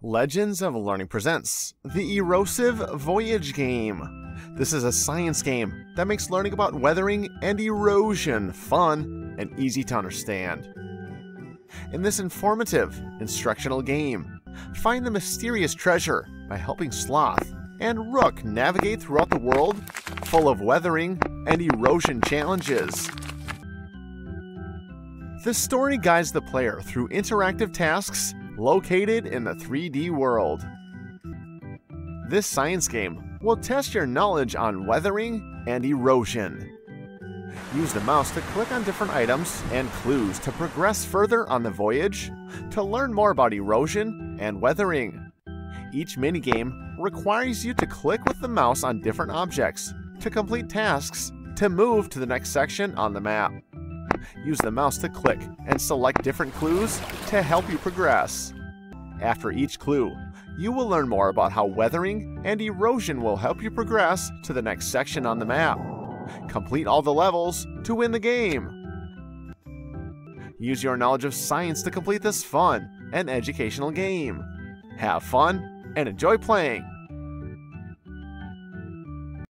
Legends of Learning presents the Erosive Voyage Game. This is a science game that makes learning about weathering and erosion fun and easy to understand. In this informative, instructional game, find the mysterious treasure by helping Sloth and Rook navigate throughout the world full of weathering and erosion challenges. The story guides the player through interactive tasks located in the 3D world. This science game will test your knowledge on weathering and erosion. Use the mouse to click on different items and clues to progress further on the voyage to learn more about erosion and weathering. Each minigame requires you to click with the mouse on different objects to complete tasks to move to the next section on the map. Use the mouse to click and select different clues to help you progress. After each clue, you will learn more about how weathering and erosion will help you progress to the next section on the map. Complete all the levels to win the game. Use your knowledge of science to complete this fun and educational game. Have fun and enjoy playing.